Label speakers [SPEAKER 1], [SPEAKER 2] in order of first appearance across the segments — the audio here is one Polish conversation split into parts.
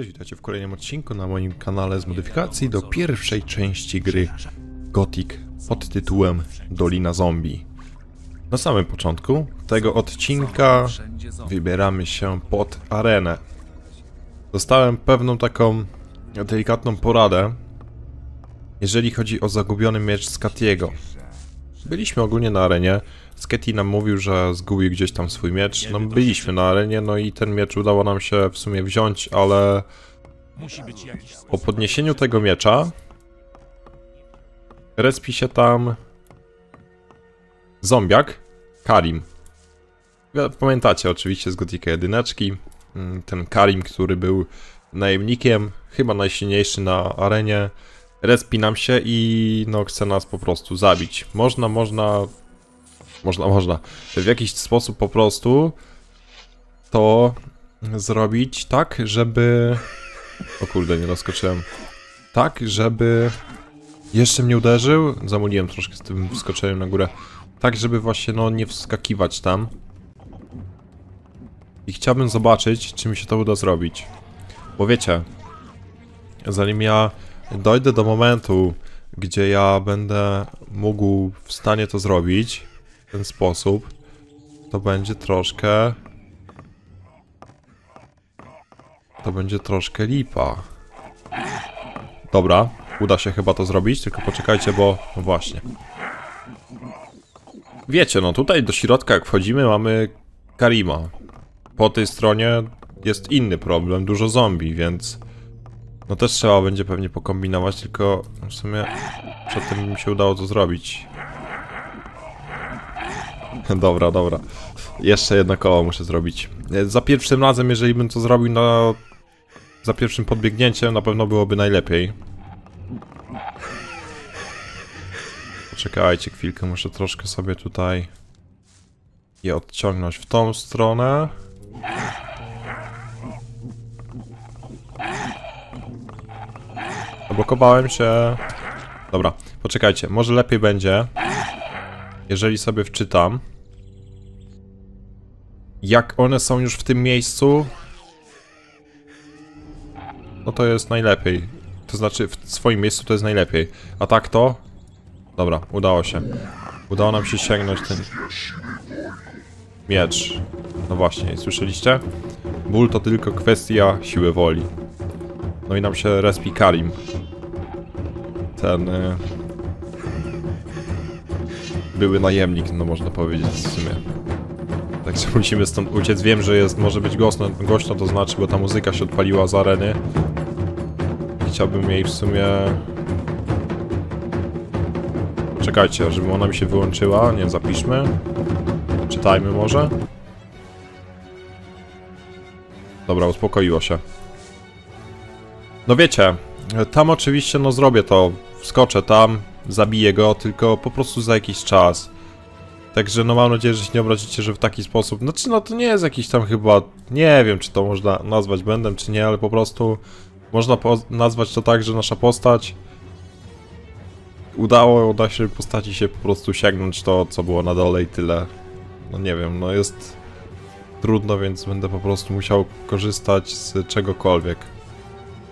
[SPEAKER 1] Cześć, witajcie w kolejnym odcinku na moim kanale z modyfikacji do pierwszej części gry Gothic pod tytułem Dolina Zombie. Na samym początku tego odcinka wybieramy się pod arenę. Dostałem pewną taką delikatną poradę, jeżeli chodzi o zagubiony miecz Skatiego. Byliśmy ogólnie na arenie. Sketty nam mówił, że zgubił gdzieś tam swój miecz. No byliśmy na arenie, no i ten miecz udało nam się w sumie wziąć, ale po podniesieniu tego miecza respi się tam zombiak Karim. Pamiętacie oczywiście z Gotika jedyneczki. Mm, Ten Karim, który był najemnikiem, chyba najsilniejszy na arenie. Respi nam się i no chce nas po prostu zabić. Można, można... Można, można. W jakiś sposób po prostu to zrobić tak, żeby... O kurde, nie doskoczyłem. Tak, żeby jeszcze mnie uderzył. Zamuliłem troszkę z tym wskoczeniem na górę. Tak, żeby właśnie no nie wskakiwać tam. I chciałbym zobaczyć, czy mi się to uda zrobić. Bo wiecie, zanim ja dojdę do momentu, gdzie ja będę mógł w stanie to zrobić w ten sposób, to będzie troszkę... To będzie troszkę lipa. Dobra, uda się chyba to zrobić, tylko poczekajcie, bo... No właśnie. Wiecie, no tutaj do środka jak wchodzimy mamy Karima. Po tej stronie jest inny problem, dużo zombie, więc... No też trzeba będzie pewnie pokombinować, tylko w sumie przedtem mi się udało to zrobić. Dobra, dobra. Jeszcze jedno koło muszę zrobić. E, Za pierwszym razem, jeżeli bym to zrobił na... Za pierwszym podbiegnięciem, na pewno byłoby najlepiej. Poczekajcie chwilkę, muszę troszkę sobie tutaj je odciągnąć w tą stronę. Zablokowałem się. Dobra, poczekajcie, może lepiej będzie, jeżeli sobie wczytam, jak one są już w tym miejscu, no to jest najlepiej. To znaczy, w swoim miejscu to jest najlepiej. A tak to? Dobra, udało się. Udało nam się sięgnąć ten miecz. No właśnie, słyszeliście? Ból to tylko kwestia siły woli. No i nam się respi Karim. Ten... Y... Były najemnik, no można powiedzieć w sumie. Także musimy stąd uciec. Wiem, że jest, może być głośno, głośno to znaczy, bo ta muzyka się odpaliła z areny. Chciałbym jej w sumie... Czekajcie, żeby ona mi się wyłączyła. Nie, zapiszmy. Czytajmy może. Dobra, uspokoiło się. No wiecie, tam oczywiście no zrobię to, wskoczę tam, zabiję go, tylko po prostu za jakiś czas. Także no mam nadzieję, że się nie obrazicie, że w taki sposób, znaczy no to nie jest jakiś tam chyba, nie wiem czy to można nazwać błędem czy nie, ale po prostu można po nazwać to tak, że nasza postać udało naszej postaci się po prostu sięgnąć to, co było na dole i tyle. No nie wiem, no jest trudno, więc będę po prostu musiał korzystać z czegokolwiek.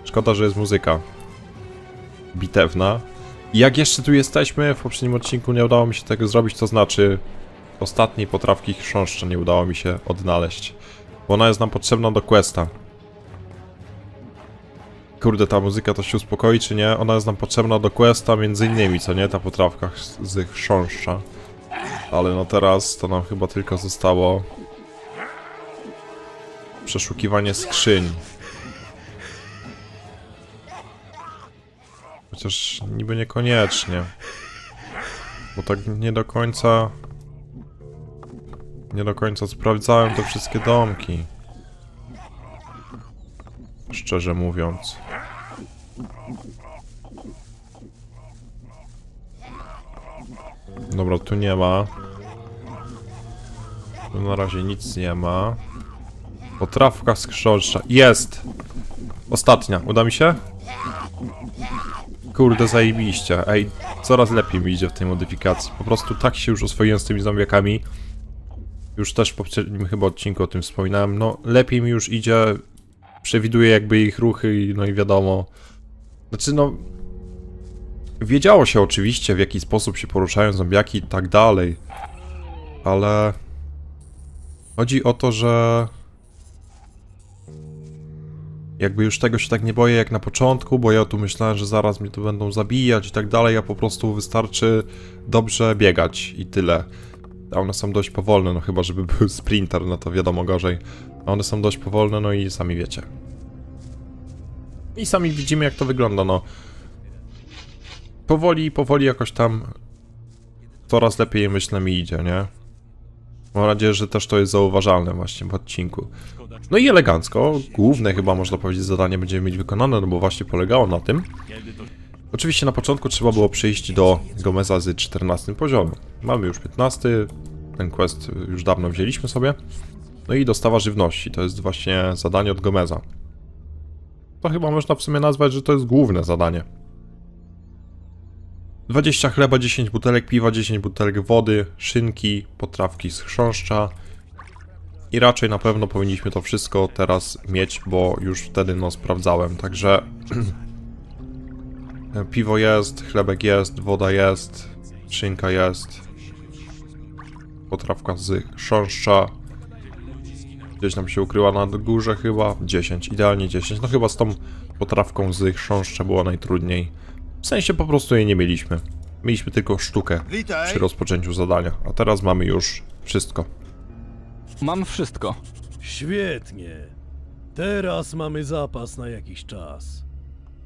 [SPEAKER 1] Szkoda, że jest muzyka bitewna. I jak jeszcze tu jesteśmy, w poprzednim odcinku nie udało mi się tego zrobić, to znaczy ostatniej potrawki chrząszcza nie udało mi się odnaleźć. Bo ona jest nam potrzebna do questa. Kurde, ta muzyka to się uspokoi, czy nie? Ona jest nam potrzebna do questa, między innymi, co nie? Ta potrawka z chrząszcza. Ale no teraz to nam chyba tylko zostało przeszukiwanie skrzyń. Chociaż niby niekoniecznie. Bo tak nie do końca... Nie do końca sprawdzałem te wszystkie domki. Szczerze mówiąc. Dobra, tu nie ma. Tu na razie nic nie ma. Potrawka z krzącza. Jest! Ostatnia. Uda mi się? Kurde, zajebiście. Ej, coraz lepiej mi idzie w tej modyfikacji. Po prostu tak się już oswoiłem z tymi zombiakami. Już też w poprzednim chyba odcinku o tym wspominałem. No, lepiej mi już idzie przewiduje jakby ich ruchy i no i wiadomo. Znaczy no... Wiedziało się oczywiście w jaki sposób się poruszają zombiaki i tak dalej. Ale... Chodzi o to, że... Jakby już tego się tak nie boję jak na początku, bo ja tu myślałem, że zaraz mnie tu będą zabijać i tak dalej, a po prostu wystarczy dobrze biegać i tyle. A one są dość powolne, no chyba żeby był sprinter, no to wiadomo gorzej. A one są dość powolne, no i sami wiecie. I sami widzimy jak to wygląda, no. Powoli, powoli jakoś tam coraz lepiej myślę mi idzie, nie? Mam nadzieję, że też to jest zauważalne właśnie w odcinku. No i elegancko, główne chyba można powiedzieć zadanie będziemy mieć wykonane, no bo właśnie polegało na tym. Oczywiście na początku trzeba było przyjść do Gomeza z 14 poziomem. Mamy już 15, ten quest już dawno wzięliśmy sobie. No i dostawa żywności, to jest właśnie zadanie od Gomeza. To chyba można w sumie nazwać, że to jest główne zadanie. 20 chleba, 10 butelek piwa, 10 butelek wody, szynki, potrawki z chrząszcza. I raczej na pewno powinniśmy to wszystko teraz mieć, bo już wtedy no sprawdzałem, także... Piwo jest, chlebek jest, woda jest, szynka jest. Potrawka z chrząszcza. Gdzieś nam się ukryła na górze chyba. 10, idealnie 10. No chyba z tą potrawką z chrząszcza było najtrudniej. W sensie po prostu jej nie mieliśmy. Mieliśmy tylko sztukę przy rozpoczęciu zadania, a teraz mamy już wszystko.
[SPEAKER 2] Mam wszystko.
[SPEAKER 3] Świetnie. Teraz mamy zapas na jakiś czas.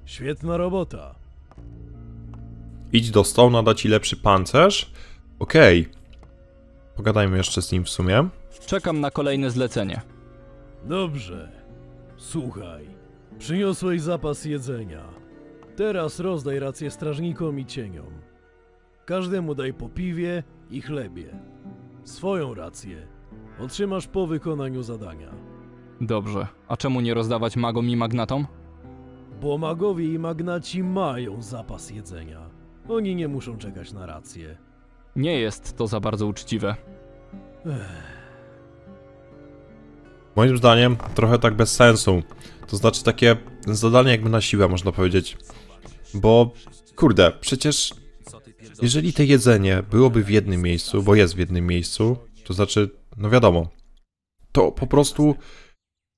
[SPEAKER 3] Świetna robota.
[SPEAKER 1] Idź do Stone'a, da ci lepszy pancerz? Okej. Pogadajmy jeszcze z nim w sumie.
[SPEAKER 2] Czekam na kolejne zlecenie.
[SPEAKER 3] Dobrze. Słuchaj. Przyniosłeś zapas jedzenia. Teraz rozdaj rację strażnikom i cieniom. Każdemu daj po piwie i chlebie. Swoją rację otrzymasz po wykonaniu zadania.
[SPEAKER 2] Dobrze. A czemu nie rozdawać magom i magnatom?
[SPEAKER 3] Bo magowie i magnaci mają zapas jedzenia. Oni nie muszą czekać na rację.
[SPEAKER 2] Nie jest to za bardzo uczciwe.
[SPEAKER 1] Moim zdaniem trochę tak bez sensu. To znaczy takie zadanie jakby na siłę można powiedzieć. Bo kurde, przecież jeżeli to jedzenie byłoby w jednym miejscu, bo jest w jednym miejscu, to znaczy, no wiadomo, to po prostu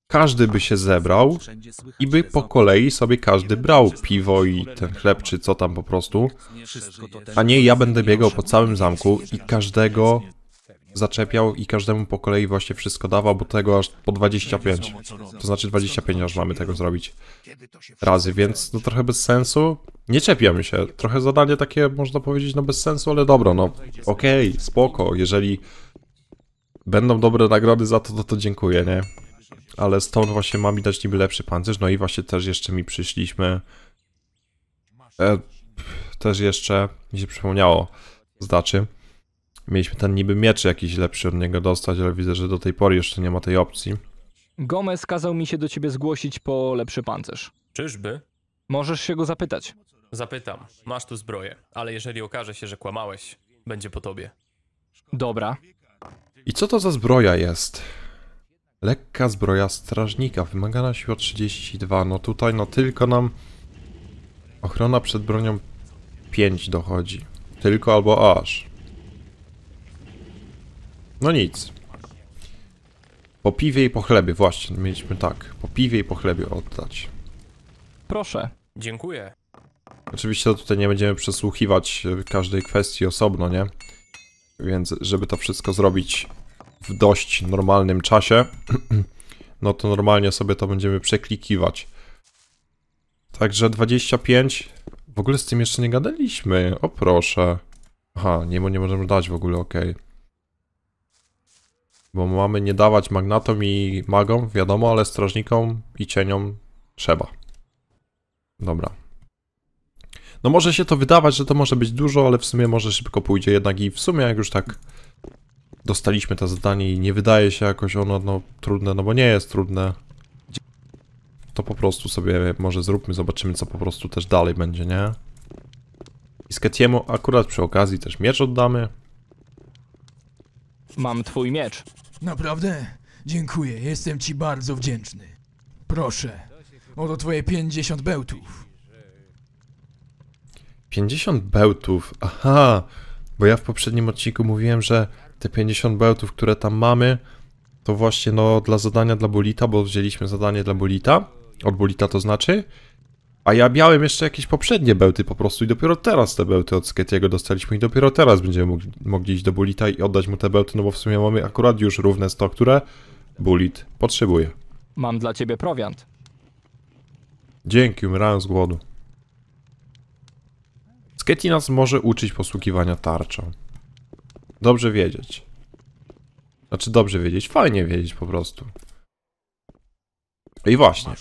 [SPEAKER 1] każdy by się zebrał i by po kolei sobie każdy brał piwo i ten chleb, czy co tam po prostu, a nie ja będę biegał po całym zamku i każdego zaczepiał i każdemu po kolei właśnie wszystko dawał, bo tego aż po 25. To znaczy 25 aż mamy tego zrobić razy, więc no trochę bez sensu. Nie czepiamy się. Trochę zadanie takie można powiedzieć no bez sensu, ale dobro, no. Okej, spoko, jeżeli będą dobre nagrody za to, to to dziękuję, nie? Ale Stone właśnie ma mi dać niby lepszy pancerz, no i właśnie też jeszcze mi przyszliśmy e, też jeszcze mi się przypomniało znaczy Mieliśmy ten niby miecz jakiś lepszy od niego dostać, ale widzę, że do tej pory jeszcze nie ma tej opcji.
[SPEAKER 2] Gomez kazał mi się do ciebie zgłosić po lepszy pancerz.
[SPEAKER 4] Czyżby?
[SPEAKER 2] Możesz się go zapytać.
[SPEAKER 4] Zapytam. Masz tu zbroję, ale jeżeli okaże się, że kłamałeś, będzie po tobie.
[SPEAKER 2] Dobra.
[SPEAKER 1] I co to za zbroja jest? Lekka zbroja strażnika, wymagana siła 32. No tutaj no tylko nam ochrona przed bronią 5 dochodzi. Tylko albo aż. No nic. Po piwie i po chlebie, właśnie, mieliśmy tak. Po piwie i po chlebie oddać.
[SPEAKER 2] Proszę.
[SPEAKER 4] Dziękuję.
[SPEAKER 1] Oczywiście tutaj nie będziemy przesłuchiwać e, każdej kwestii osobno, nie? Więc żeby to wszystko zrobić w dość normalnym czasie, no to normalnie sobie to będziemy przeklikiwać. Także 25. W ogóle z tym jeszcze nie gadaliśmy. O proszę. Aha, nie, nie możemy dać w ogóle, okej. Bo mamy nie dawać magnatom i magom, wiadomo, ale strażnikom i cieniom trzeba. Dobra. No może się to wydawać, że to może być dużo, ale w sumie może szybko pójdzie jednak i w sumie jak już tak dostaliśmy to zadanie i nie wydaje się jakoś ono no, trudne, no bo nie jest trudne, to po prostu sobie może zróbmy, zobaczymy co po prostu też dalej będzie, nie? I Sketiemu akurat przy okazji też miecz oddamy.
[SPEAKER 2] Mam twój miecz.
[SPEAKER 5] Naprawdę? Dziękuję, jestem ci bardzo wdzięczny. Proszę, oto twoje 50 bełtów.
[SPEAKER 1] 50 bełtów, aha, bo ja w poprzednim odcinku mówiłem, że te 50 bełtów, które tam mamy, to właśnie no dla zadania dla Bolita, bo wzięliśmy zadanie dla Bolita, od Bolita to znaczy, a ja miałem jeszcze jakieś poprzednie bełty po prostu i dopiero teraz te bełty od Sketiego dostaliśmy i dopiero teraz będziemy mogli, mogli iść do Bolita i oddać mu te bełty, no bo w sumie mamy akurat już równe 100, które Bulit potrzebuje.
[SPEAKER 2] Mam dla ciebie prowiant.
[SPEAKER 1] Dzięki, umierałem z głodu. Sketi nas może uczyć posługiwania tarczą. Dobrze wiedzieć. Znaczy dobrze wiedzieć, fajnie wiedzieć po prostu. I właśnie,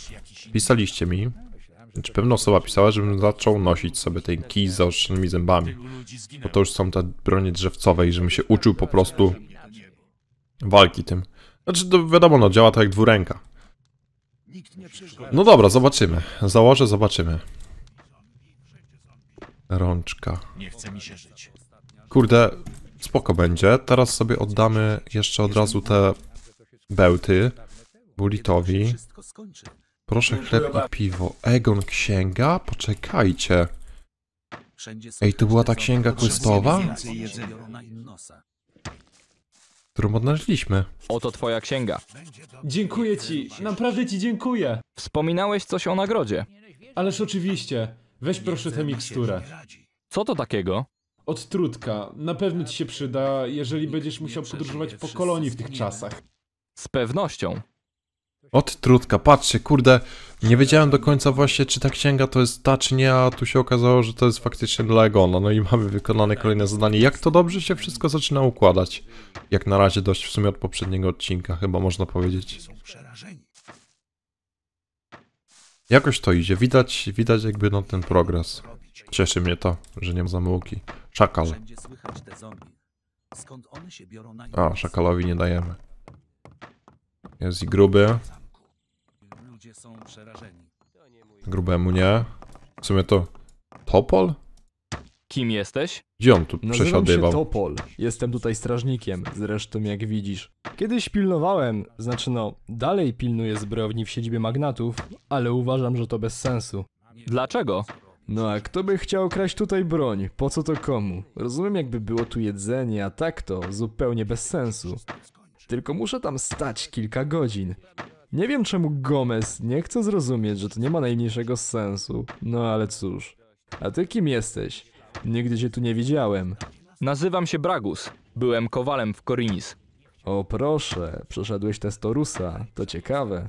[SPEAKER 1] pisaliście mi, czy pewna osoba pisała, żebym zaczął nosić sobie ten kij z zaostrzonymi zębami. Bo to już są te bronie drzewcowe i żebym się uczył po prostu walki tym. Znaczy, to wiadomo, no działa tak jak dwuręka. No dobra, zobaczymy. Założę, zobaczymy. Rączka.
[SPEAKER 6] Nie chce mi się żyć.
[SPEAKER 1] Kurde, spoko będzie. Teraz sobie oddamy jeszcze od razu te bełty Bulitowi. Proszę chleb i piwo. Egon księga? Poczekajcie. Ej, to była ta księga questowa? Którą odnaleźliśmy.
[SPEAKER 2] Oto twoja księga.
[SPEAKER 7] Dziękuję ci, naprawdę ci dziękuję.
[SPEAKER 2] Wspominałeś coś o nagrodzie.
[SPEAKER 7] Ależ oczywiście, weź proszę tę miksturę.
[SPEAKER 2] Co to takiego?
[SPEAKER 7] Od trutka, na pewno ci się przyda, jeżeli będziesz musiał podróżować po kolonii w tych czasach.
[SPEAKER 2] Z pewnością.
[SPEAKER 1] Od trutka, patrzcie, kurde, nie wiedziałem do końca właśnie, czy ta księga to jest ta, czy nie, a tu się okazało, że to jest faktycznie dla Egona. No i mamy wykonane kolejne zadanie. Jak to dobrze się wszystko zaczyna układać. Jak na razie dość w sumie od poprzedniego odcinka, chyba można powiedzieć.
[SPEAKER 6] Są przerażeni.
[SPEAKER 1] Jakoś to idzie, widać, widać jakby no ten progres. Cieszy mnie to, że nie ma zamyłki. Szakal. A, szakalowi nie dajemy. Jest i gruby,
[SPEAKER 6] Ludzie są przerażeni.
[SPEAKER 1] grubemu nie. W sumie to Topol?
[SPEAKER 2] Kim jesteś?
[SPEAKER 1] Gdzie on tu
[SPEAKER 8] Nazywam się
[SPEAKER 1] przesiadywał?
[SPEAKER 8] Topol. Jestem tutaj strażnikiem, zresztą jak widzisz. Kiedyś pilnowałem, znaczy no, dalej pilnuję zbrojowni w siedzibie magnatów, ale uważam, że to bez sensu.
[SPEAKER 2] Dlaczego?
[SPEAKER 8] No a kto by chciał kraść tutaj broń? Po co to komu? Rozumiem jakby było tu jedzenie, a tak to zupełnie bez sensu. Tylko muszę tam stać kilka godzin. Nie wiem czemu Gomez nie chce zrozumieć, że to nie ma najmniejszego sensu. No ale cóż. A ty kim jesteś? Nigdy cię tu nie widziałem.
[SPEAKER 2] Nazywam się Bragus. Byłem kowalem w Korinis.
[SPEAKER 8] O proszę, przeszedłeś testorusa, to ciekawe.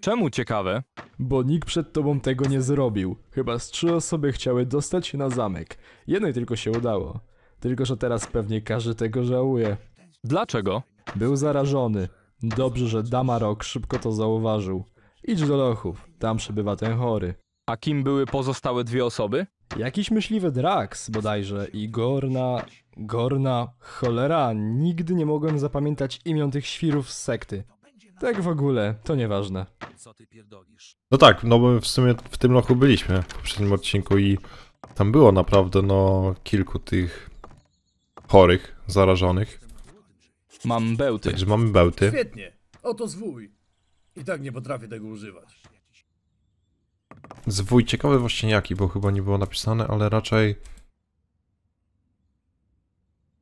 [SPEAKER 2] Czemu ciekawe?
[SPEAKER 8] Bo nikt przed tobą tego nie zrobił. Chyba z trzy osoby chciały dostać się na zamek. Jednej tylko się udało. Tylko, że teraz pewnie każdy tego żałuje.
[SPEAKER 2] Dlaczego?
[SPEAKER 8] Był zarażony. Dobrze, że Damarok szybko to zauważył. Idź do lochów, tam przebywa ten chory.
[SPEAKER 2] A kim były pozostałe dwie osoby?
[SPEAKER 8] Jakiś myśliwy Drax bodajże i Gorna... Gorna... Cholera, nigdy nie mogłem zapamiętać imion tych świrów z sekty. Tak w ogóle, to nieważne.
[SPEAKER 6] Co ty pierdolisz?
[SPEAKER 1] No tak, no bo w sumie w tym lochu byliśmy w poprzednim odcinku i tam było naprawdę no kilku tych chorych, zarażonych.
[SPEAKER 2] Mam bełty.
[SPEAKER 1] Także mamy bełty.
[SPEAKER 3] Świetnie, oto zwój. I tak nie potrafię tego używać.
[SPEAKER 1] Zwój ciekawy właśnie jaki, bo chyba nie było napisane, ale raczej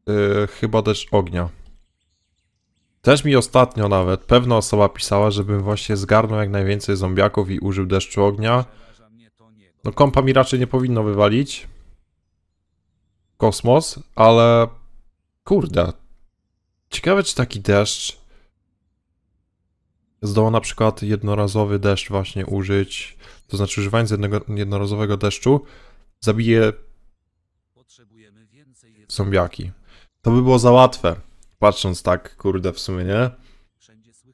[SPEAKER 1] yy, chyba deszcz ognia. Też mi ostatnio nawet pewna osoba pisała, żebym właśnie zgarnął jak najwięcej zombiaków i użył deszczu ognia. No kompa mi raczej nie powinno wywalić. Kosmos, ale kurde. Ciekawe czy taki deszcz zdoła na przykład jednorazowy deszcz właśnie użyć, to znaczy używając jednego, jednorazowego deszczu zabije
[SPEAKER 6] Potrzebujemy więcej jedzenia.
[SPEAKER 1] zombiaki. To by było za łatwe. Patrząc tak, kurde, w sumie nie.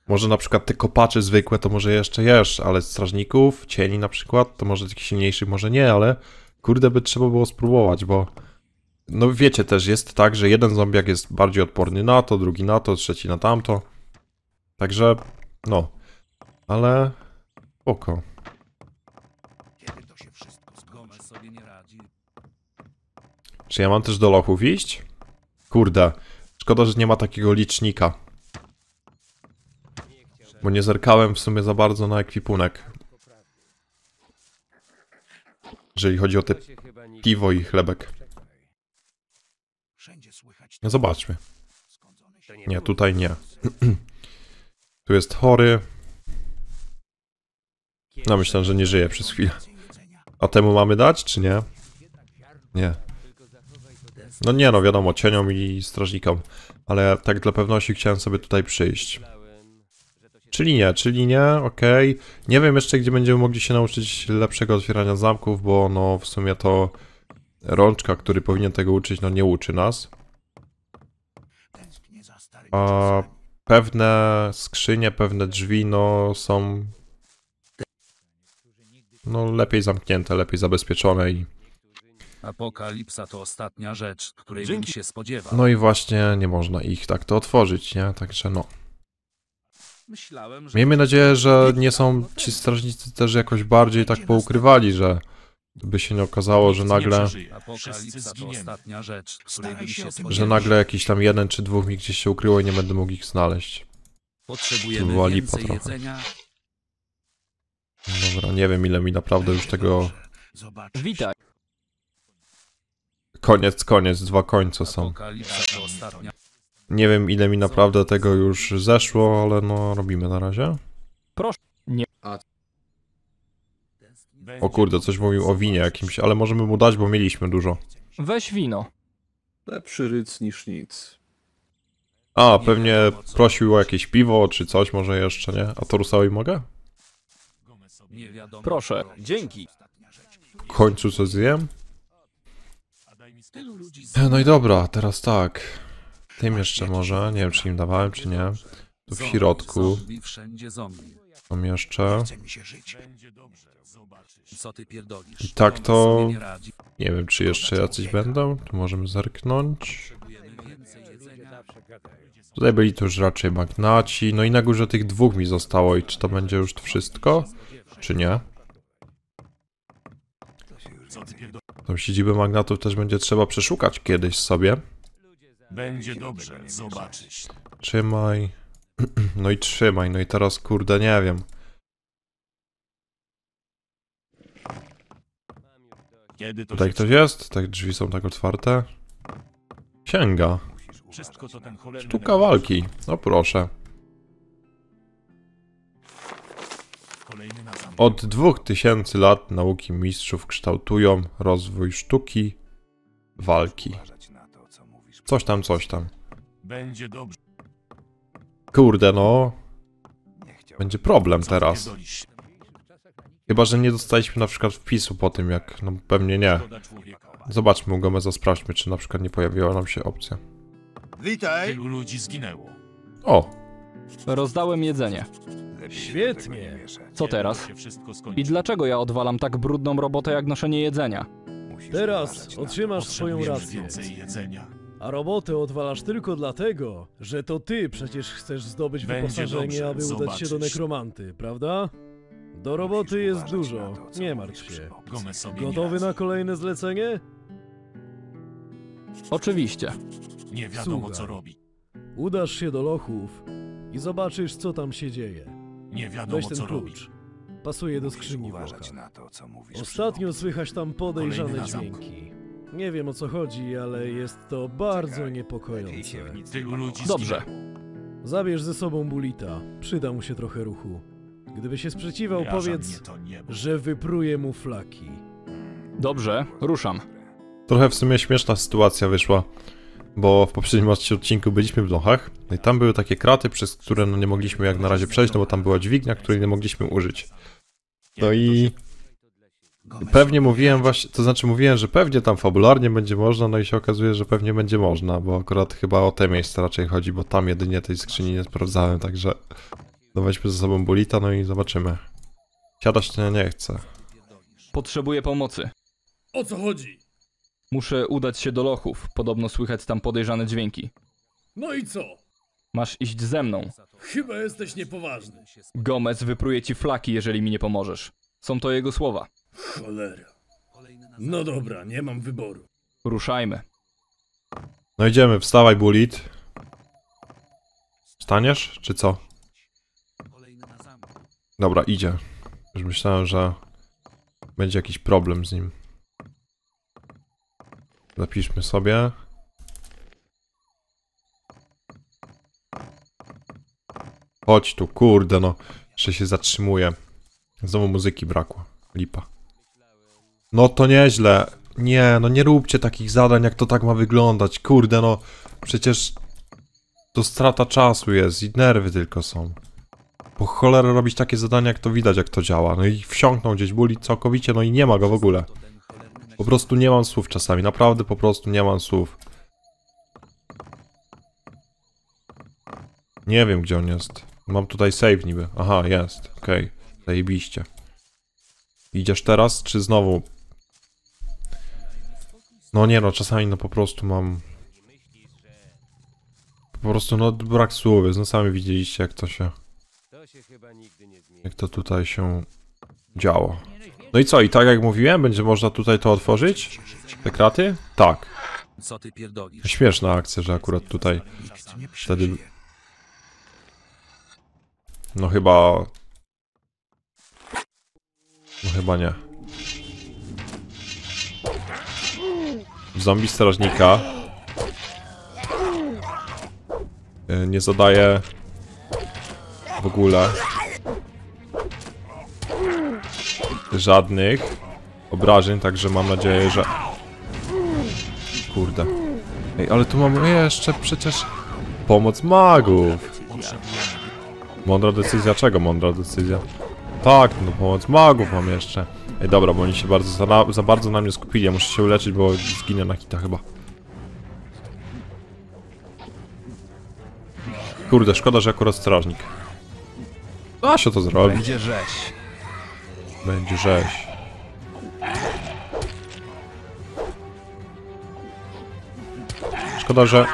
[SPEAKER 1] Może na przykład te kopacze zwykłe to może jeszcze jesz, ale strażników, cieni na przykład, to może taki silniejszy, może nie, ale kurde by trzeba było spróbować, bo no wiecie też, jest tak, że jeden zombiak jest bardziej odporny na to, drugi na to, trzeci na tamto. Także, no. Ale oko.
[SPEAKER 6] kiedy to się wszystko Gomez sobie nie radzi.
[SPEAKER 1] Czy ja mam też do lochów iść? Kurde, szkoda, że nie ma takiego licznika. Bo nie zerkałem w sumie za bardzo na ekwipunek. Jeżeli chodzi o te piwo i chlebek. No zobaczmy. Nie, tutaj nie. tu jest chory. No myślę, że nie żyje przez chwilę. A temu mamy dać, czy nie? Nie. No nie no, wiadomo, cieniom i strażnikom. Ale tak dla pewności chciałem sobie tutaj przyjść. Czyli nie, czyli nie, okej. Nie wiem jeszcze, gdzie będziemy mogli się nauczyć lepszego otwierania zamków, bo no w sumie to rączka, który powinien tego uczyć, no nie uczy nas. A pewne skrzynie, pewne drzwi, no są. No lepiej zamknięte, lepiej zabezpieczone i.
[SPEAKER 9] Apokalipsa to ostatnia rzecz, której bym się spodziewał.
[SPEAKER 1] No i właśnie nie można ich tak to otworzyć, nie? Także no.
[SPEAKER 9] Myślałem, że
[SPEAKER 1] Miejmy nadzieję, że nie są ci strażnicy też jakoś bardziej tak poukrywali, że by się nie okazało, że nagle,
[SPEAKER 9] to
[SPEAKER 1] że nagle jakiś tam jeden czy dwóch mi gdzieś się ukryło i nie będę mógł ich znaleźć.
[SPEAKER 9] Potrzebujemy
[SPEAKER 1] była lipa trochę. Dobra, nie wiem ile mi naprawdę już tego...
[SPEAKER 2] Witaj.
[SPEAKER 1] Koniec, koniec, dwa końce są.
[SPEAKER 9] To.
[SPEAKER 1] Nie wiem ile mi naprawdę tego już zeszło, ale no robimy na razie. O kurde, coś mówił o winie jakimś, ale możemy mu dać, bo mieliśmy dużo.
[SPEAKER 2] Weź wino.
[SPEAKER 10] Lepszy ryc niż nic.
[SPEAKER 1] A, pewnie prosił o jakieś piwo czy coś może jeszcze, nie? A to Rusawi mogę?
[SPEAKER 2] Proszę.
[SPEAKER 10] Dzięki.
[SPEAKER 1] W końcu coś zjem?
[SPEAKER 9] Ludzi
[SPEAKER 1] No i dobra, teraz tak. Tym jeszcze może, nie wiem czy im dawałem czy nie. Tu w środku mam jeszcze.
[SPEAKER 9] Co ty pierdolisz?
[SPEAKER 1] I tak to-
[SPEAKER 9] nie
[SPEAKER 1] wiem czy jeszcze jacyś będą. Tu możemy zerknąć. Tutaj byli to już raczej magnaci. No i na górze tych dwóch mi zostało. I czy to będzie już to wszystko? Czy nie? Tą siedzibę magnatów też będzie trzeba przeszukać kiedyś sobie.
[SPEAKER 6] Będzie dobrze, zobaczysz.
[SPEAKER 1] Trzymaj. No i trzymaj. No i teraz kurde nie wiem.
[SPEAKER 6] Kiedy to
[SPEAKER 1] Tutaj ktoś jest? Tak drzwi są tak otwarte. Księga.
[SPEAKER 6] Wszystko.
[SPEAKER 1] Sztuka walki. No proszę. Od 2000 lat nauki mistrzów kształtują rozwój sztuki walki. Coś tam, coś tam.
[SPEAKER 6] Będzie dobrze.
[SPEAKER 1] Kurde no. Będzie problem teraz. Chyba, że nie dostaliśmy na przykład wpisu po tym jak... No pewnie nie. Zobaczmy u Gomeza, sprawdźmy czy na przykład nie pojawiła nam się opcja.
[SPEAKER 6] Tylu ludzi zginęło.
[SPEAKER 1] O!
[SPEAKER 2] Rozdałem jedzenie.
[SPEAKER 3] Świetnie.
[SPEAKER 2] Co teraz? I dlaczego ja odwalam tak brudną robotę jak noszenie jedzenia?
[SPEAKER 3] Teraz otrzymasz swoją rację. A robotę odwalasz tylko dlatego, że to ty przecież chcesz zdobyć
[SPEAKER 6] Będzie
[SPEAKER 3] wyposażenie,
[SPEAKER 6] dobrze,
[SPEAKER 3] aby udać się do
[SPEAKER 6] zobaczysz.
[SPEAKER 3] nekromanty, prawda? Do roboty jest dużo, nie martw się.
[SPEAKER 6] Gomez sobie
[SPEAKER 3] Gotowy na kolejne zlecenie?
[SPEAKER 2] Oczywiście.
[SPEAKER 6] Nie wiadomo
[SPEAKER 3] Słuchaj.
[SPEAKER 6] co robi.
[SPEAKER 3] Udasz się do lochów i zobaczysz, co tam się dzieje.
[SPEAKER 6] Nie wiadomo
[SPEAKER 3] Weź ten
[SPEAKER 6] co robi.
[SPEAKER 3] klucz. Pasuje do skrzyni
[SPEAKER 6] uważać na to, co mówisz.
[SPEAKER 3] Ostatnio słychać tam podejrzane
[SPEAKER 6] Kolejny na zamku.
[SPEAKER 3] dźwięki. Nie wiem o co chodzi, ale jest to bardzo niepokojące.
[SPEAKER 6] Tylu ludzi
[SPEAKER 2] Dobrze.
[SPEAKER 3] Zabierz ze sobą Bulita. Przyda mu się trochę ruchu. Gdyby się sprzeciwał,
[SPEAKER 6] Wyraża
[SPEAKER 3] powiedz,
[SPEAKER 6] mnie to niebo.
[SPEAKER 3] że wypruje mu flaki.
[SPEAKER 2] Dobrze, ruszam.
[SPEAKER 1] Trochę w sumie śmieszna sytuacja wyszła, bo w poprzednim odcinku byliśmy w Lochach no i tam były takie kraty, przez które no nie mogliśmy jak na razie przejść, no bo tam była dźwignia, której nie mogliśmy użyć. No i pewnie mówiłem właśnie, to znaczy mówiłem, że pewnie tam fabularnie będzie można, no i się okazuje, że pewnie będzie można, bo akurat chyba o te miejsce raczej chodzi, bo tam jedynie tej skrzyni nie sprawdzałem, także no weźmy ze sobą bulita, no i zobaczymy. Siadać to nie chcę.
[SPEAKER 2] Potrzebuję pomocy.
[SPEAKER 3] O co chodzi?
[SPEAKER 2] Muszę udać się do lochów. Podobno słychać tam podejrzane dźwięki.
[SPEAKER 3] No i co?
[SPEAKER 2] Masz iść ze mną.
[SPEAKER 3] Chyba jesteś niepoważny.
[SPEAKER 2] Gomez wypruje ci flaki, jeżeli mi nie pomożesz. Są to jego słowa.
[SPEAKER 3] Cholera. No dobra, nie mam wyboru.
[SPEAKER 2] Ruszajmy.
[SPEAKER 1] No idziemy, wstawaj bulit. Wstaniesz, czy co? Dobra, idzie. Już myślałem, że będzie jakiś problem z nim. Zapiszmy sobie. Chodź tu, kurde no. Jeszcze się zatrzymuje. Znowu muzyki brakło. Lipa. No to nieźle. Nie, no nie róbcie takich zadań, jak to tak ma wyglądać. Kurde no. Przecież to strata czasu jest i nerwy tylko są. Po cholerę robić takie zadania, jak to widać, jak to działa. No i wsiąknął gdzieś buli całkowicie, no i nie ma go w ogóle. Po prostu nie mam słów czasami, naprawdę po prostu nie mam słów. Nie wiem, gdzie on jest. Mam tutaj save niby. Aha, jest, okej. Zajebiście. Idziesz teraz, czy znowu? No nie no, czasami no po prostu mam... Po prostu no brak słów no sami widzieliście jak to się... Jak to tutaj się działo. No i co, i tak jak mówiłem, będzie można tutaj to otworzyć? Te kraty? Tak.
[SPEAKER 9] Co ty pierdolisz?
[SPEAKER 1] Śmieszna akcja, że akurat tutaj wtedy... No chyba... No chyba nie. Zombie strażnika y, nie zadaje w ogóle żadnych obrażeń, także mam nadzieję, że... Kurde. Ej, ale tu mamy jeszcze przecież pomoc magów. Mądra decyzja czego? Mądra decyzja? Tak, no pomoc magów mam jeszcze. Ej, dobra, bo oni się bardzo za, za bardzo na mnie skupili. Ja muszę się uleczyć, bo zginę na hita chyba. Kurde, szkoda, że akurat strażnik. Da się to zrobić.
[SPEAKER 6] Będzie rzeź.
[SPEAKER 1] Będzie rzeź. Szkoda, że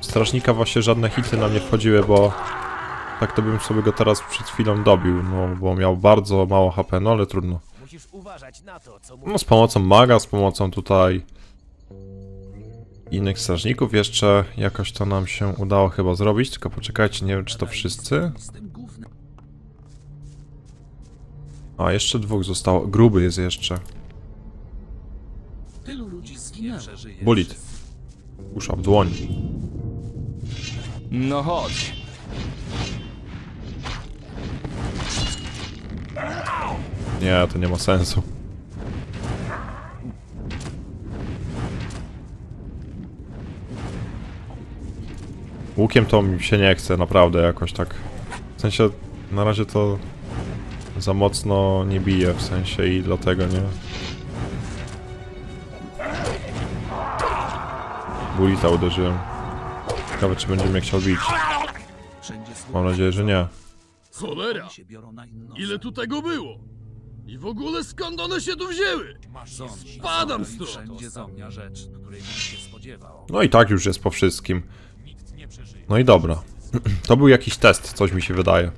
[SPEAKER 1] strażnika właśnie żadne hity na mnie wchodziły, bo tak to bym sobie go teraz przed chwilą dobił, no bo miał bardzo mało HP, no ale trudno. No z pomocą maga, z pomocą tutaj innych strażników jeszcze jakoś to nam się udało chyba zrobić, tylko poczekajcie, nie wiem czy to wszyscy. A, jeszcze dwóch zostało. Gruby jest jeszcze.
[SPEAKER 9] Tylu ludzi zginęło.
[SPEAKER 1] Bulit. Usza w dłoń.
[SPEAKER 2] No chodź.
[SPEAKER 1] Nie, to nie ma sensu. Łukiem to mi się nie chce, naprawdę jakoś tak. W sensie, na razie to za mocno nie bije, w sensie i dlatego nie. Bulita uderzyłem. Ciekawe, czy będzie mnie chciał bić. Mam nadzieję, że nie.
[SPEAKER 3] Cholera! Ile tu tego było? I w ogóle skąd one się tu wzięły? Spadam stąd.
[SPEAKER 1] No i tak już jest po wszystkim. No i dobra. To był jakiś test, coś mi się wydaje.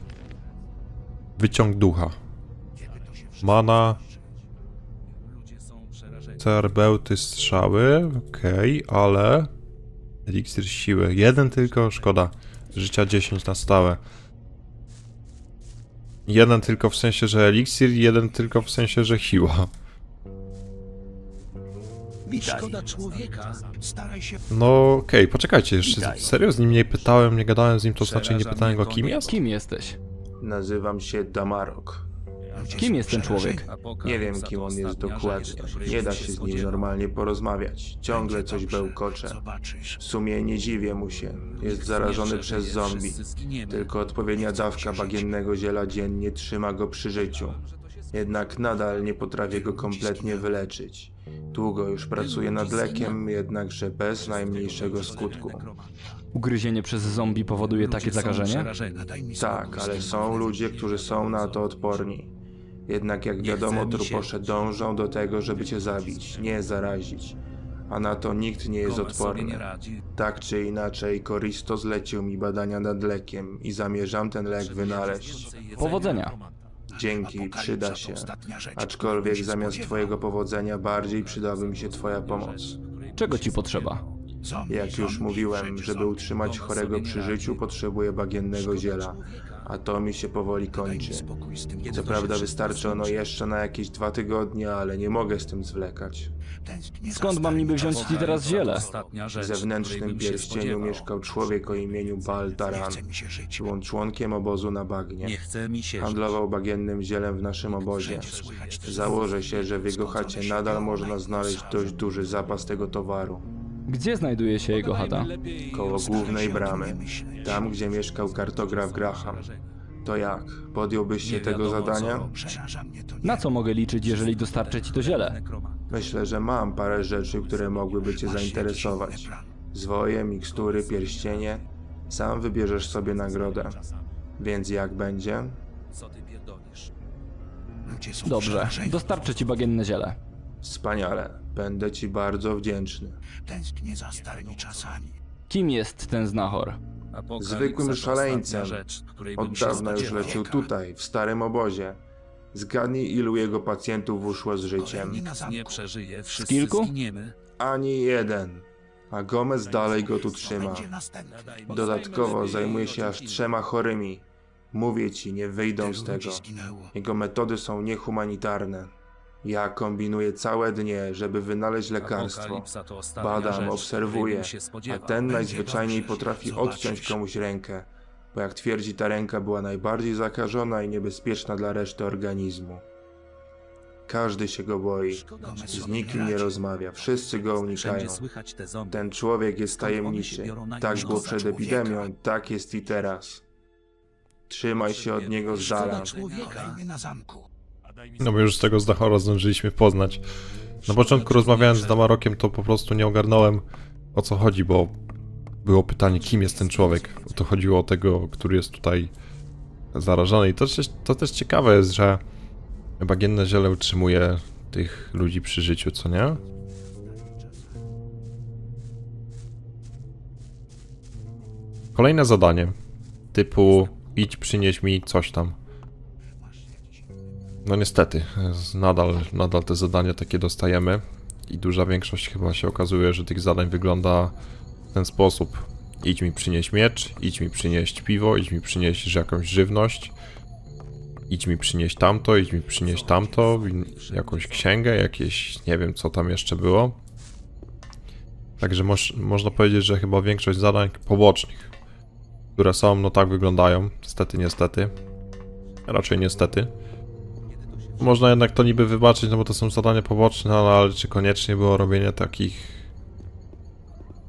[SPEAKER 1] Wyciąg ducha. Mana,
[SPEAKER 9] Ludzie są przerażeni.
[SPEAKER 1] CR, bełty, strzały, okej, ale... Eliksir siły, jeden tylko, szkoda. Życia 10 na stałe. Jeden tylko w sensie, że eliksir, jeden tylko w sensie, że siła.
[SPEAKER 9] Szkoda człowieka.
[SPEAKER 6] Staraj się
[SPEAKER 1] No okej, poczekajcie, jeszcze serio z nim nie pytałem, nie gadałem z nim, to znaczy nie pytałem go kim jest?
[SPEAKER 2] Kim jesteś?
[SPEAKER 10] Nazywam się Damarok.
[SPEAKER 2] Kim jest ten człowiek?
[SPEAKER 10] Nie wiem, kim on jest dokładnie. Nie da się z nim normalnie porozmawiać. Ciągle coś bełkocze. W sumie nie dziwię mu się. Jest zarażony przez zombie. Tylko odpowiednia dawka bagiennego ziela dziennie trzyma go przy życiu. Jednak nadal nie potrafię go kompletnie wyleczyć. Długo już pracuję nad lekiem, jednakże bez najmniejszego skutku.
[SPEAKER 2] Ugryzienie przez zombie powoduje takie zakażenie?
[SPEAKER 10] Tak, ale są ludzie, którzy są na to odporni. Jednak jak wiadomo, truposze dążą do tego, żeby cię zabić, nie zarazić. A na to nikt nie jest odporny. Tak czy inaczej, Koristo zlecił mi badania nad lekiem i zamierzam ten lek wynaleźć.
[SPEAKER 2] Powodzenia.
[SPEAKER 10] Dzięki, przyda się. Aczkolwiek zamiast twojego powodzenia bardziej przydałaby mi się twoja pomoc.
[SPEAKER 2] Czego ci potrzeba?
[SPEAKER 10] Jak już mówiłem, żeby utrzymać chorego przy życiu, potrzebuję bagiennego ziela. A to mi się powoli kończy. Co prawda
[SPEAKER 6] się
[SPEAKER 10] wystarczy
[SPEAKER 6] wszystko
[SPEAKER 10] ono
[SPEAKER 6] skończy?
[SPEAKER 10] jeszcze na jakieś dwa tygodnie, ale nie mogę z tym zwlekać.
[SPEAKER 2] Skąd mam niby wziąć ci teraz ziele?
[SPEAKER 10] W zewnętrznym pierścieniu mieszkał człowiek o imieniu
[SPEAKER 6] żyć.
[SPEAKER 10] Był on członkiem obozu na bagnie. Handlował bagiennym zielem w naszym obozie. Założę się, że w jego chacie nadal można
[SPEAKER 6] na
[SPEAKER 10] znaleźć dość duży zapas tego towaru.
[SPEAKER 2] Gdzie znajduje się jego chata?
[SPEAKER 10] Koło głównej bramy. Tam, gdzie mieszkał kartograf Graham. To jak? Podjąłbyś się tego zadania?
[SPEAKER 2] Na co mogę liczyć, jeżeli dostarczę ci to ziele?
[SPEAKER 10] Myślę, że mam parę rzeczy, które mogłyby cię zainteresować. Zwoje, mikstury, pierścienie. Sam wybierzesz sobie nagrodę. Więc jak będzie?
[SPEAKER 9] Co ty pierdolisz?
[SPEAKER 6] Ludzie są
[SPEAKER 2] Dobrze, dostarczę ci bagienne ziele.
[SPEAKER 10] Wspaniale. Będę ci bardzo wdzięczny.
[SPEAKER 6] Tęsknię za starymi czasami.
[SPEAKER 2] Kim jest ten znachor?
[SPEAKER 9] Apokalipsa
[SPEAKER 10] Zwykłym szaleńcem. Od dawna już leczył tutaj, w starym obozie. Zgadnij, ilu jego pacjentów uszło z życiem.
[SPEAKER 9] Nie przeżyje, wszyscy
[SPEAKER 2] kilku?
[SPEAKER 9] zginiemy.
[SPEAKER 10] Ani jeden. A Gomez dalej go tu trzyma. Dodatkowo zajmuje się aż trzema chorymi. Mówię ci, nie wyjdą z tego. Jego metody są niehumanitarne. Ja kombinuję całe dnie, żeby wynaleźć lekarstwo. Badam,
[SPEAKER 9] rzecz,
[SPEAKER 10] obserwuję, a ten najzwyczajniej potrafi odciąć komuś rękę. Bo jak twierdzi, ta ręka była najbardziej zakażona i niebezpieczna dla reszty organizmu. Każdy się go boi. Z nikim nie rozmawia, wszyscy go unikają. Ten człowiek jest tajemniczy. Tak było przed epidemią, tak jest i teraz. Trzymaj się od niego z dala.
[SPEAKER 1] No bo już z tego Znachora zdążyliśmy poznać. Na początku rozmawiając z Damarokiem, to po prostu nie ogarnąłem o co chodzi, bo było pytanie, kim jest ten człowiek. To chodziło o tego, który jest tutaj zarażony. I to, to też ciekawe jest, że bagienne ziele utrzymuje tych ludzi przy życiu, co nie? Kolejne zadanie. Typu idź przynieś mi coś tam. No niestety, nadal, nadal te zadania takie dostajemy i duża większość chyba się okazuje, że tych zadań wygląda w ten sposób. Idź mi przynieść miecz, idź mi przynieść piwo, idź mi przynieść jakąś żywność, idź mi przynieść tamto, idź mi przynieść tamto, jakąś księgę, jakieś, nie wiem co tam jeszcze było. Także moż, można powiedzieć, że chyba większość zadań pobocznych, które są, no tak wyglądają. Niestety, niestety. Raczej niestety. Można jednak to niby wybaczyć, no bo to są zadania poboczne, ale, ale czy koniecznie było robienie takich...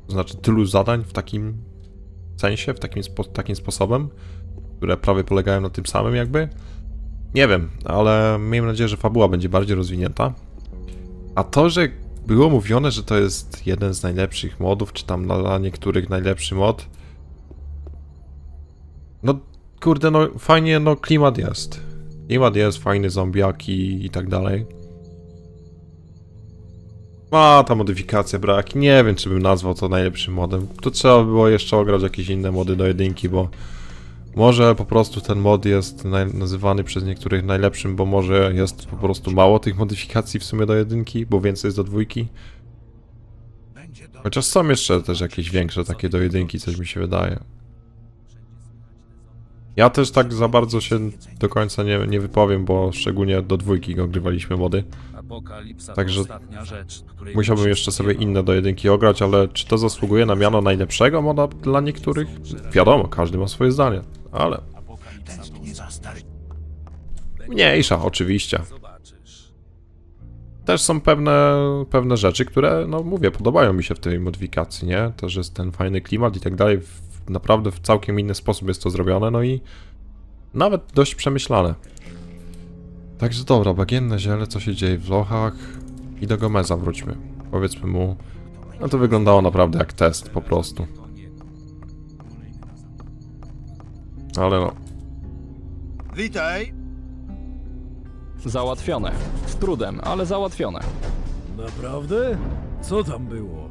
[SPEAKER 1] to Znaczy tylu zadań w takim sensie, w takim, spo, takim sposobem, które prawie polegają na tym samym jakby? Nie wiem, ale miejmy nadzieję, że fabuła będzie bardziej rozwinięta. A to, że było mówione, że to jest jeden z najlepszych modów, czy tam dla niektórych najlepszy mod, no kurde, no fajnie, no klimat jest. Klimat jest, fajny zombiaki i tak dalej. A, ta modyfikacja braki. Nie wiem, czy bym nazwał to najlepszym modem. To trzeba by było jeszcze ograć jakieś inne mody do jedynki, bo może po prostu ten mod jest nazywany przez niektórych najlepszym, bo może jest po prostu mało tych modyfikacji w sumie do jedynki, bo więcej jest do dwójki. Chociaż są jeszcze też jakieś większe takie do jedynki, coś mi się wydaje. Ja też tak za bardzo się do końca nie, nie wypowiem, bo szczególnie do dwójki go grywaliśmy mody. Także Musiałbym jeszcze sobie inne do jedynki ograć, ale czy to zasługuje na miano najlepszego moda dla niektórych? Wiadomo, każdy ma swoje zdanie, ale mniejsza oczywiście. Też są pewne, pewne rzeczy, które, no mówię, podobają mi się w tej modyfikacji, nie? Też jest ten fajny klimat i tak dalej. Naprawdę w całkiem inny sposób jest to zrobione, no i nawet dość przemyślane. Także dobra, bagienne ziele, co się dzieje w lochach i do Gomeza wróćmy. Powiedzmy mu, no to wyglądało naprawdę jak test po prostu. Ale no,
[SPEAKER 6] Witaj!
[SPEAKER 2] Załatwione. Z trudem, ale załatwione.
[SPEAKER 3] Naprawdę? Co tam było?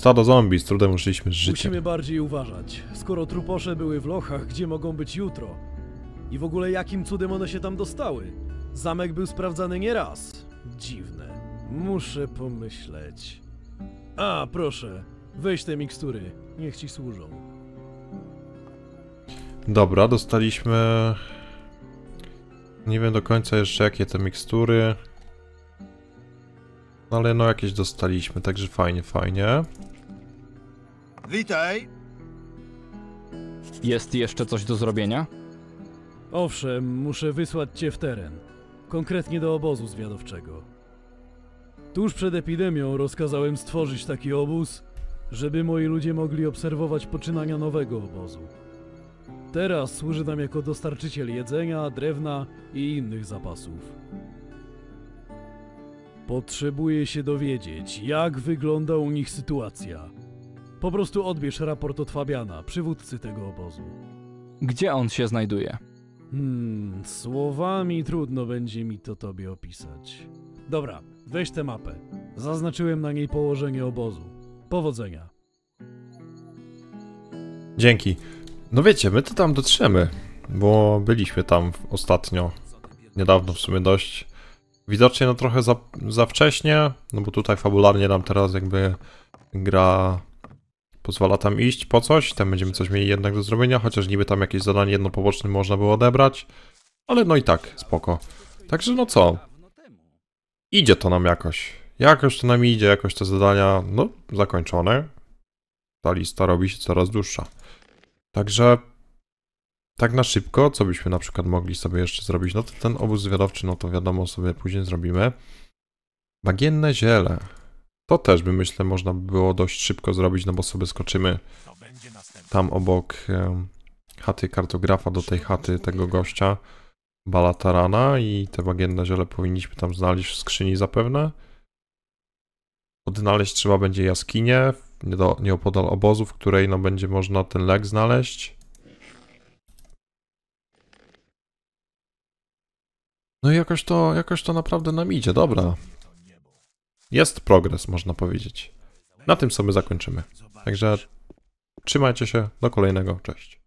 [SPEAKER 1] Stado zombie, z trudem uszliśmy z życiem.
[SPEAKER 3] Musimy bardziej uważać. Skoro truposze były w lochach, gdzie mogą być jutro? I w ogóle jakim cudem one się tam dostały? Zamek był sprawdzany nieraz. Dziwne. Muszę pomyśleć. A, proszę. Weź te mikstury. Niech ci służą.
[SPEAKER 1] Dobra, dostaliśmy... Nie wiem do końca jeszcze jakie te mikstury. No Ale no jakieś dostaliśmy, także fajnie, fajnie.
[SPEAKER 6] Witaj!
[SPEAKER 2] Jest jeszcze coś do zrobienia?
[SPEAKER 3] Owszem, muszę wysłać cię w teren. Konkretnie do obozu zwiadowczego. Tuż przed epidemią rozkazałem stworzyć taki obóz, żeby moi ludzie mogli obserwować poczynania nowego obozu. Teraz służy nam jako dostarczyciel jedzenia, drewna i innych zapasów. Potrzebuję się dowiedzieć, jak wygląda u nich sytuacja. Po prostu odbierz raport od Fabiana, przywódcy tego obozu.
[SPEAKER 2] Gdzie on się znajduje?
[SPEAKER 3] Hmm, słowami trudno będzie mi to tobie opisać. Dobra, weź tę mapę. Zaznaczyłem na niej położenie obozu. Powodzenia.
[SPEAKER 1] Dzięki. No wiecie, my to tam dotrzemy, bo byliśmy tam ostatnio, niedawno w sumie dość. Widocznie no trochę za, za wcześnie, no bo tutaj fabularnie nam teraz jakby gra pozwala tam iść po coś, tam będziemy coś mieli jednak do zrobienia, chociaż niby tam jakieś zadanie jedno poboczne można było odebrać, ale no i tak, spoko. Także no co, idzie to nam jakoś, jakoś to nam idzie, jakoś te zadania, no zakończone. Ta lista robi się coraz dłuższa. Także tak na szybko, co byśmy na przykład mogli sobie jeszcze zrobić? No to ten obóz zwiadowczy, no to wiadomo sobie później zrobimy. Bagienne ziele. To też by myślę można by było dość szybko zrobić, no bo sobie skoczymy tam obok chaty kartografa do tej chaty tego gościa Balatarana i te bagienne ziele powinniśmy tam znaleźć w skrzyni zapewne. Odnaleźć trzeba będzie jaskinię nieopodal obozu, w której no będzie można ten lek znaleźć. No i jakoś to, jakoś to naprawdę nam idzie, dobra. Jest progres, można powiedzieć. Na tym sobie zakończymy. Także trzymajcie się, do kolejnego, cześć.